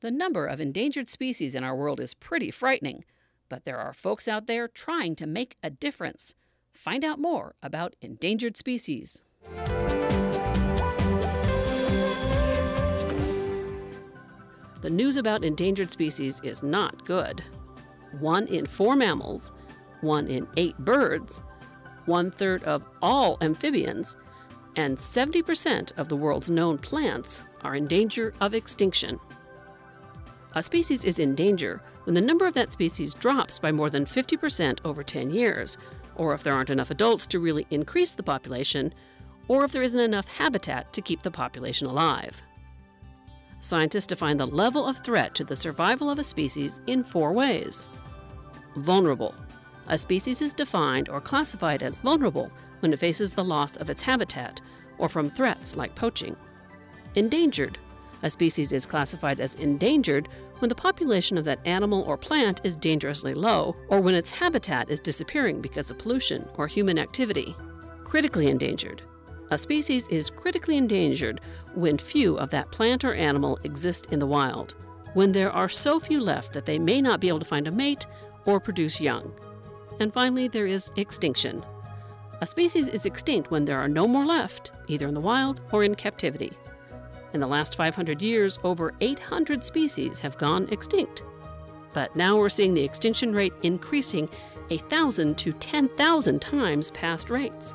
The number of endangered species in our world is pretty frightening, but there are folks out there trying to make a difference. Find out more about endangered species. The news about endangered species is not good. One in four mammals, one in eight birds, one third of all amphibians, and 70% of the world's known plants are in danger of extinction. A species is in danger when the number of that species drops by more than 50% over 10 years, or if there aren't enough adults to really increase the population, or if there isn't enough habitat to keep the population alive. Scientists define the level of threat to the survival of a species in four ways. Vulnerable. A species is defined or classified as vulnerable when it faces the loss of its habitat or from threats like poaching. Endangered. A species is classified as endangered when the population of that animal or plant is dangerously low or when its habitat is disappearing because of pollution or human activity. Critically endangered. A species is critically endangered when few of that plant or animal exist in the wild, when there are so few left that they may not be able to find a mate or produce young. And finally, there is extinction. A species is extinct when there are no more left, either in the wild or in captivity. In the last 500 years, over 800 species have gone extinct. But now we're seeing the extinction rate increasing 1,000 to 10,000 times past rates.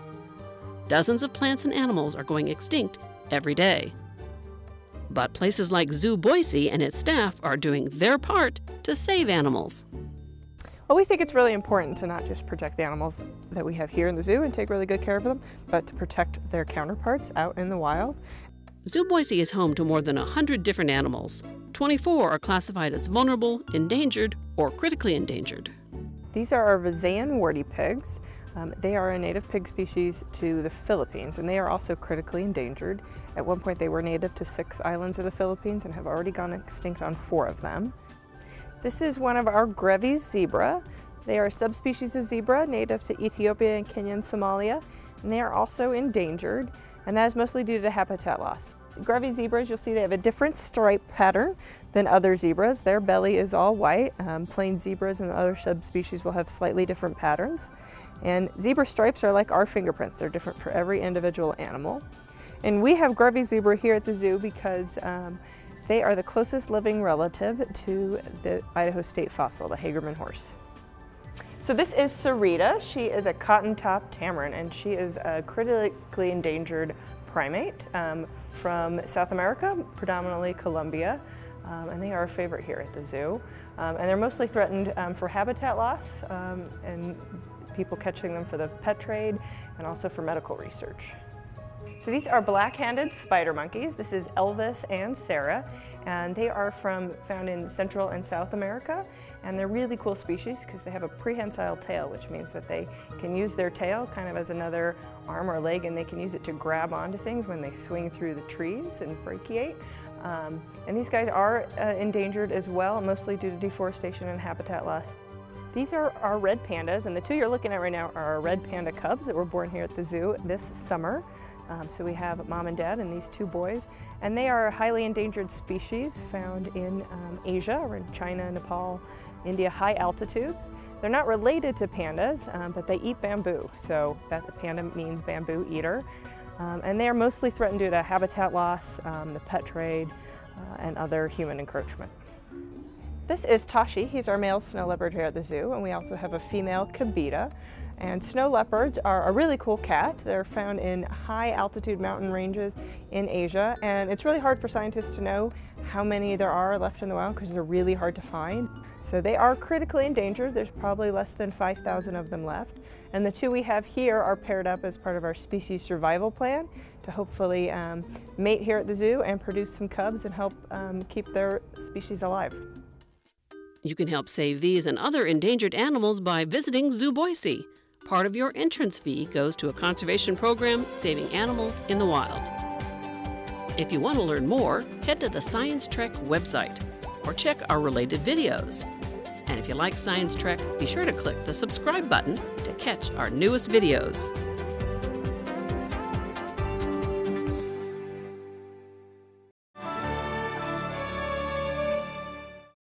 Dozens of plants and animals are going extinct every day. But places like Zoo Boise and its staff are doing their part to save animals. Well, we think it's really important to not just protect the animals that we have here in the zoo and take really good care of them, but to protect their counterparts out in the wild. Zoo Boise is home to more than 100 different animals. 24 are classified as vulnerable, endangered, or critically endangered. These are our Visayan warty pigs. Um, they are a native pig species to the Philippines and they are also critically endangered. At one point they were native to six islands of the Philippines and have already gone extinct on four of them. This is one of our Grevy's zebra. They are a subspecies of zebra native to Ethiopia and Kenya and Somalia and they are also endangered and that is mostly due to habitat loss. Grevy zebras, you'll see they have a different stripe pattern than other zebras. Their belly is all white. Um, plain zebras and other subspecies will have slightly different patterns. And zebra stripes are like our fingerprints. They're different for every individual animal. And we have Grevy zebra here at the zoo because um, they are the closest living relative to the Idaho state fossil, the Hagerman horse. So this is Sarita. She is a cotton-top tamarin and she is a critically endangered primate um, from South America, predominantly Colombia. Um, and they are a favorite here at the zoo. Um, and they're mostly threatened um, for habitat loss um, and people catching them for the pet trade and also for medical research. So these are black-handed spider monkeys. This is Elvis and Sarah, and they are from found in Central and South America, and they're really cool species because they have a prehensile tail, which means that they can use their tail kind of as another arm or leg, and they can use it to grab onto things when they swing through the trees and brachiate. Um, and these guys are uh, endangered as well, mostly due to deforestation and habitat loss. These are our red pandas, and the two you're looking at right now are our red panda cubs that were born here at the zoo this summer. Um, so we have mom and dad and these two boys, and they are a highly endangered species found in um, Asia or in China, Nepal, India, high altitudes. They're not related to pandas, um, but they eat bamboo. So that the panda means bamboo eater. Um, and they are mostly threatened due to habitat loss, um, the pet trade, uh, and other human encroachment. This is Tashi. He's our male snow leopard here at the zoo, and we also have a female Kibita. And snow leopards are a really cool cat. They're found in high altitude mountain ranges in Asia, and it's really hard for scientists to know how many there are left in the wild because they're really hard to find. So they are critically endangered. There's probably less than 5,000 of them left. And the two we have here are paired up as part of our species survival plan to hopefully um, mate here at the zoo and produce some cubs and help um, keep their species alive. You can help save these and other endangered animals by visiting Zoo Boise. Part of your entrance fee goes to a conservation program saving animals in the wild. If you want to learn more, head to the Science Trek website or check our related videos. And if you like Science Trek, be sure to click the subscribe button to catch our newest videos.